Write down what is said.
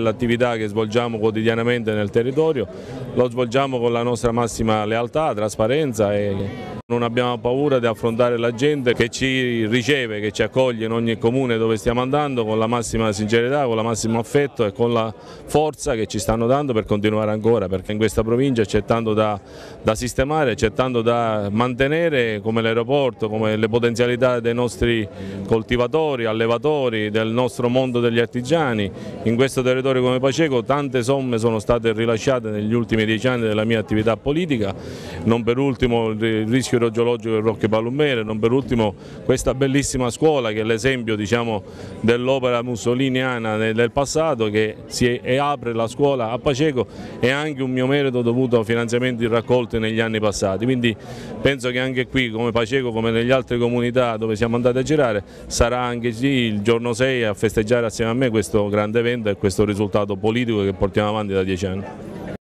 L'attività che svolgiamo quotidianamente nel territorio lo svolgiamo con la nostra massima lealtà, trasparenza e non abbiamo paura di affrontare la gente che ci riceve, che ci accoglie in ogni comune dove stiamo andando con la massima sincerità, con la massimo affetto e con la forza che ci stanno dando per continuare ancora perché in questa provincia c'è tanto da, da sistemare, c'è tanto da mantenere come l'aeroporto, come le potenzialità dei nostri coltivatori, allevatori, del nostro mondo degli artigiani. In questo territorio come Paceco tante somme sono state rilasciate negli ultimi dieci anni della mia attività politica, non per ultimo il rischio idrogeologico del Rocche Palumere, non per ultimo questa bellissima scuola che è l'esempio diciamo, dell'opera mussoliniana del passato che si apre la scuola a Paceco è anche un mio merito dovuto a finanziamenti raccolti negli anni passati, quindi penso che anche qui come Paceco come nelle altre comunità dove siamo andati a girare sarà anche il giorno 6 a festeggiare assieme a me questo grande evento e questo risultato politico che portiamo avanti da dieci anni.